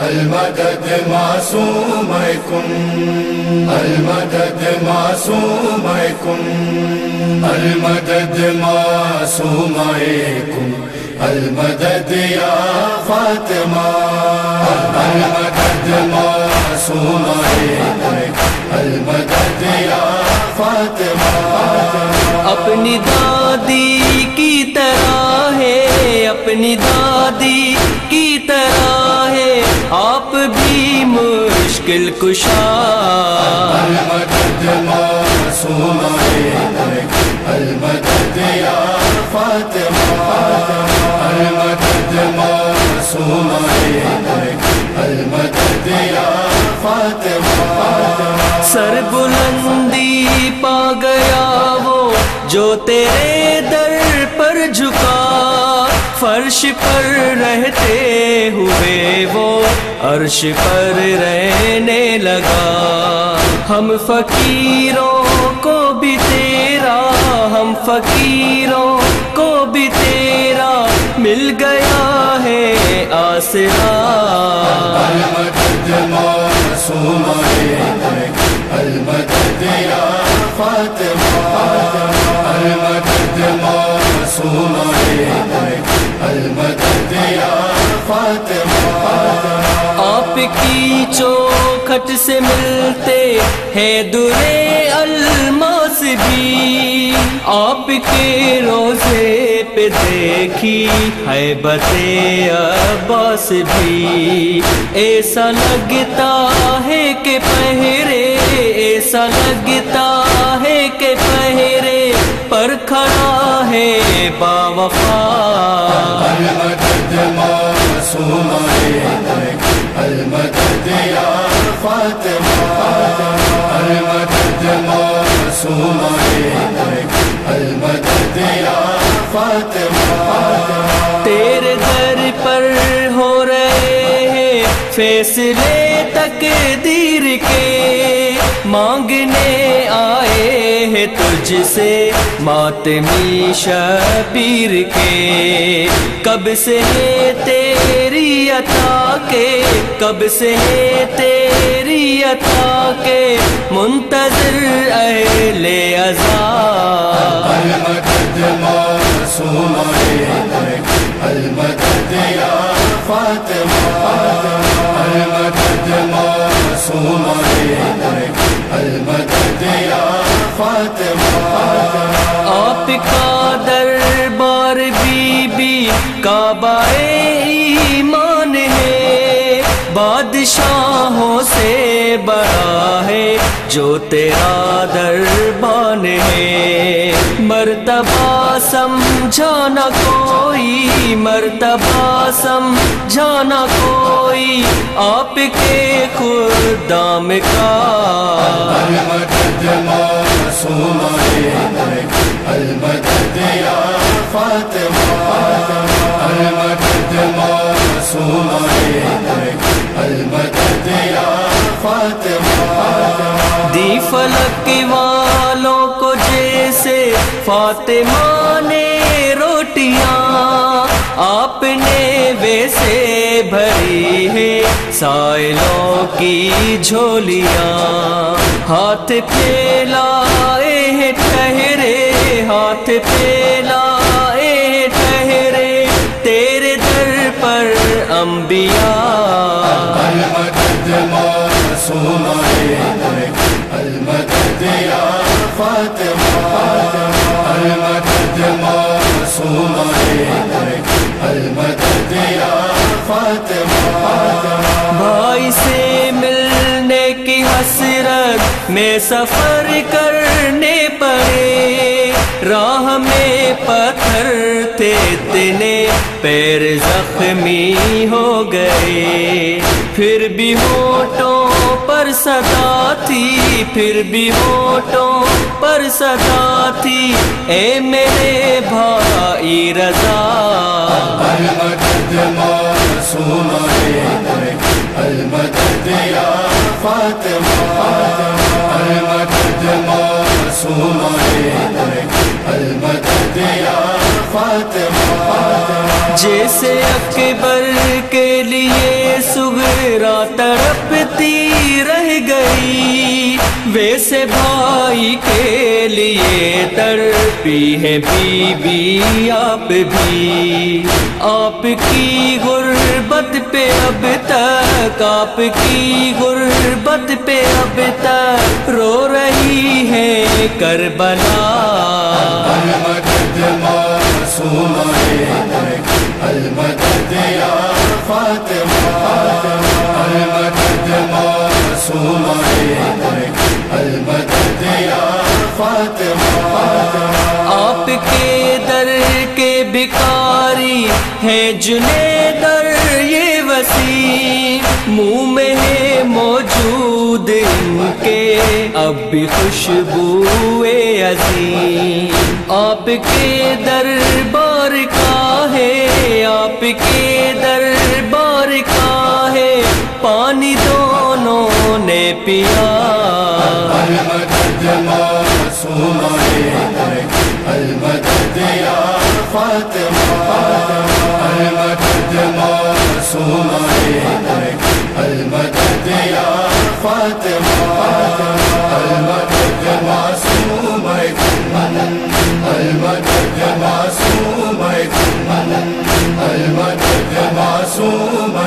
المدد معصومكم. المدد معصومكم. المدد معصومكم. المدد يا فاطمة. المدد معصومكم. المدد يا فاطمة. اپنی دادی کی طرح ہے، اپنی مشکل کشا۔ المدد معصومكم المدد يا فاطمة المدد معصومكم المدد يا فاطمة سر بلندی پا گیا وہ جو تیرے در پر جھکا۔ فرش پر رہتے ہوئے وہ عرش پر رہنے لگا۔ ہم فقیروں کو بھی تیرا، ہم فقیروں کو بھی تیرا مل گیا ہے آسرا۔ المدد معصومكم المدد آپ کی چوکھٹ سے ملتے ہیں درے الماس بھی۔ آپ کے روزے پہ دیکھی ہے بتے عباس بھی۔ ایسا لگتا ہے کہ پہرے، ایسا لگتا ہے کہ پہرے پر کھڑا ہے باوفا۔ المدد معصومكم المدد يا فاطمة المدد معصومكم المدد يا فاطمة تیرے در پر ہو رہے ہیں فیصلے تقدیر کے مانگنے آئے ہیں تجھ سے ماتمی شبیر کے کب سے ہے عطا کے؟ کب سے ہے تیری عطا کے؟ منتظر اہل عذاب المدد معصومكم المدد يا فاطمة المدد معصومكم المدد يا فاطمة آپ کا دربار بی بی، کعبہ بادشاہوں سے بڑا ہے جو تیرا دربان ہے۔ مرتبہ سمجھانا کوئی، مرتبہ سمجھانا کوئی، آپ کے خدام کا فلک والوں کو جیسے فاطمہ نے روٹیاں آپ نے ویسے بھری ہے سائلوں کی جھولیاں ہاتھ پھیلائے ہیں ٹھہرے ہاتھ پھیلائے ہیں ٹھہرے تیرے در پر انبیاء۔ میں سفر کرنے پڑے، راہ میں پتھر تھے اتنے پیر زخمی ہو گئے۔ پھر بھی ہوٹوں پر صدا تھی، پھر بھی ہوٹوں پر صدا تھی۔ اے میرے بھائی، رضا۔ المدد معصومكم المدد المدد يا فاطمة جیسے اکبر کے لیے سغرا تڑپتی رہ گئی ویسے بھائی لیے تڑپی ہے بی بی آپ بھی۔ آپ کی غربت پہ اب تک، آپ کی غربت پہ اب تک رو رہی ہے کربلا۔ آپ کے در کے بکاری ہے جنے در یہ وسیع۔ منہ میں ہے موجود ان کے۔ اب بھی خوشبو عظیم۔ آپ کے دربار کا ہے، آپ کے دربار کا ہے۔ پانی دونوں نے پیا۔ المدد معصوم المدد یا فاطمہ المدد معصوم المدد یا فاطمہ المدد معصوم المدد معصوم المدد معصوم